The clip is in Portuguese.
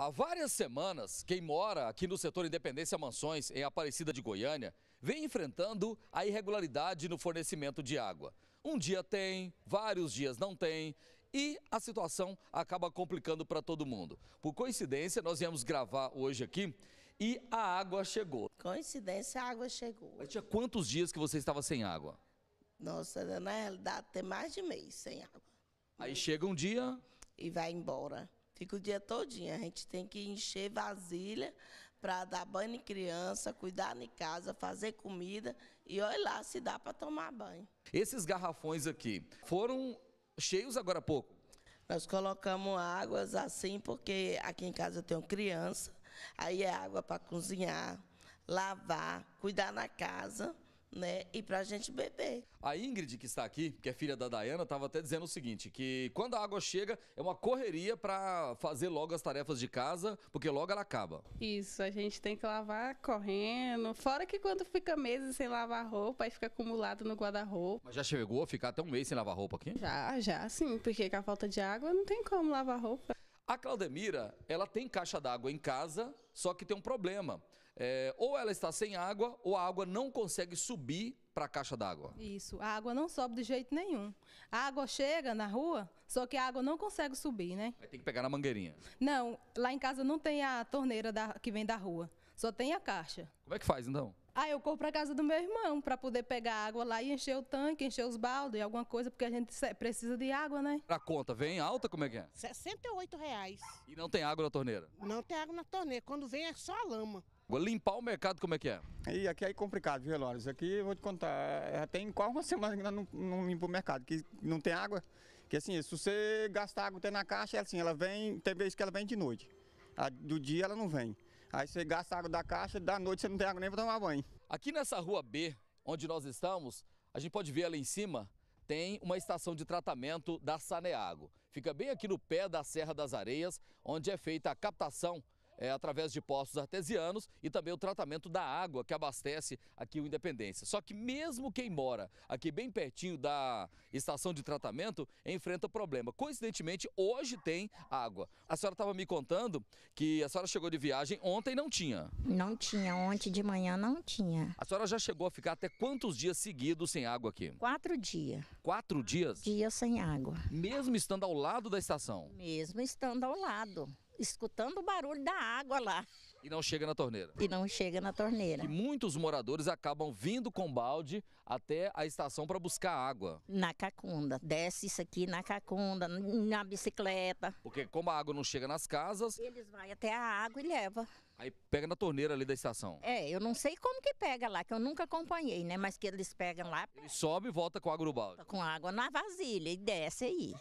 Há várias semanas, quem mora aqui no setor Independência Mansões, em Aparecida de Goiânia, vem enfrentando a irregularidade no fornecimento de água. Um dia tem, vários dias não tem e a situação acaba complicando para todo mundo. Por coincidência, nós viemos gravar hoje aqui e a água chegou. Coincidência, a água chegou. Mas tinha quantos dias que você estava sem água? Nossa, na realidade tem mais de mês sem água. Aí chega um dia, E vai embora. Fica o dia todinho. A gente tem que encher vasilha para dar banho em criança, cuidar em casa, fazer comida e olha lá se dá para tomar banho. esses garrafões aqui foram cheios agora há pouco. Nós colocamos águas assim porque aqui em casa eu tenho criança, aí é água para cozinhar, lavar, cuidar na casa, né? E para a gente beber. A Ingrid, que está aqui, que é filha da Dayana, estava até dizendo o seguinte, que quando a água chega, é uma correria para fazer logo as tarefas de casa, porque logo ela acaba. Isso, a gente tem que lavar correndo. Fora que quando fica meses sem lavar roupa, aí fica acumulado no guarda-roupa. Mas já chegou a ficar até um mês sem lavar roupa aqui? Já, já, sim, porque com a falta de água não tem como lavar roupa. A Claudemira, ela tem caixa d'água em casa, só que tem um problema. É, ou ela está sem água, ou a água não consegue subir para a caixa d'água. Isso, a água não sobe de jeito nenhum. A água chega na rua, só que a água não consegue subir, né? Aí tem que pegar na mangueirinha. Não, lá em casa não tem a torneira da- que vem da rua, só tem a caixa. Como é que faz então? Ah, eu corro para casa do meu irmão para poder pegar água lá e encher o tanque, encher os baldes, alguma coisa, porque a gente precisa de água, né? A conta vem alta, como é que é? 68 reais. E não tem água na torneira. Não tem água na torneira. Quando vem é só a lama. Agora, Limpar o mercado, como é que é? E aqui é complicado, viu? Isso aqui eu vou te contar. é, Tem quase uma semana que não, não limpa o mercado, que não tem água. Que assim, se você gastar água tem na caixa, é assim, ela vem, tem vezes que ela vem de noite. A do dia ela não vem. Aí você gasta água da caixa, da noite você não tem água nem para tomar banho. Aqui nessa rua B, onde nós estamos, a gente pode ver ali em cima, tem uma estação de tratamento da Saneago. Fica bem aqui no pé da Serra das Areias, onde é feita a captação é, através de poços artesianos e também o tratamento da água que abastece aqui o Independência. Só que mesmo quem mora aqui bem pertinho da estação de tratamento enfrenta problema. Coincidentemente, hoje tem água. A senhora estava me contando que a senhora chegou de viagem ontem e não tinha. Não tinha, ontem de manhã não tinha. A senhora já chegou a ficar até quantos dias seguidos sem água aqui? Quatro dias, Quatro dias? dias sem água. Mesmo estando ao lado da estação. Mesmo estando ao lado, escutando o barulho da água lá. E não chega na torneira. E não chega na torneira. E muitos moradores acabam vindo com balde até a estação para buscar água. Na cacunda. Desce isso aqui na cacunda, na bicicleta. Porque como a água não chega nas casas, Eles vão até a água e levam. aí pega na torneira ali da estação. É, eu não sei como que pega lá, que eu nunca acompanhei, né? Mas que eles pegam lá, Ele sobe e volta com a água no balde. com água na vasilha e desce aí.